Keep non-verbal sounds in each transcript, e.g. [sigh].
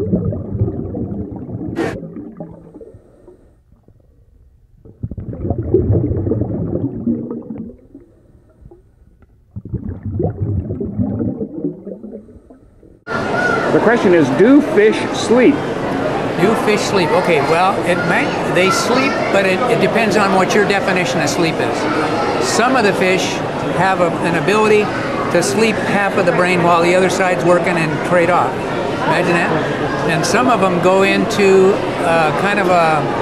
The question is, do fish sleep? Do fish sleep? Okay, well, it may, they sleep, but it, it depends on what your definition of sleep is. Some of the fish have a, an ability to sleep half of the brain while the other side's working and trade off. Imagine that. And some of them go into uh, kind of a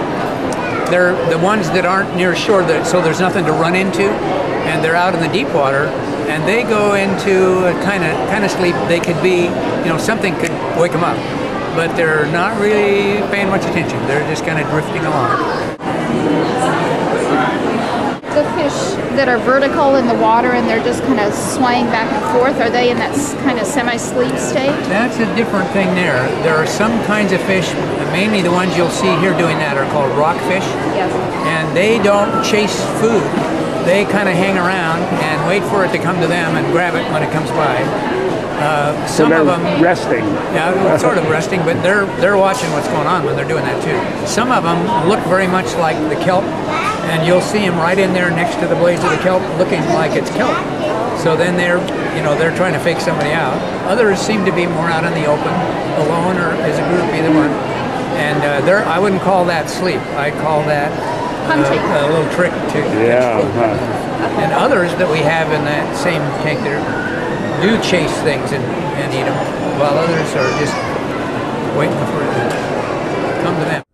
they're the ones that aren't near shore, that, so there's nothing to run into, and they're out in the deep water, and they go into a kind of kind of sleep. They could be, you know, something could wake them up, but they're not really paying much attention. They're just kind of drifting along. That are vertical in the water and they're just kind of swaying back and forth, are they in that kind of semi-sleep state? That's a different thing there. There are some kinds of fish, mainly the ones you'll see here doing that, are called rockfish. Yes. and they don't chase food. They kind of hang around and wait for it to come to them and grab it when it comes by. Uh, So some of them, resting. yeah, sort of [laughs] resting, but they're they're watching what's going on when they're doing that too. Some of them look very much like the kelp, and you'll see them right in there next to the blades of the kelp, looking like it's kelp. So then they're, you know, they're trying to fake somebody out. Others seem to be more out in the open, alone or as a group, either one. And uh, they're, I wouldn't call that sleep. I'd call that uh, a little trick to Yeah. huh. and others that we have in that same tank there do chase things and, and eat them, while others are just waiting for it to come to them.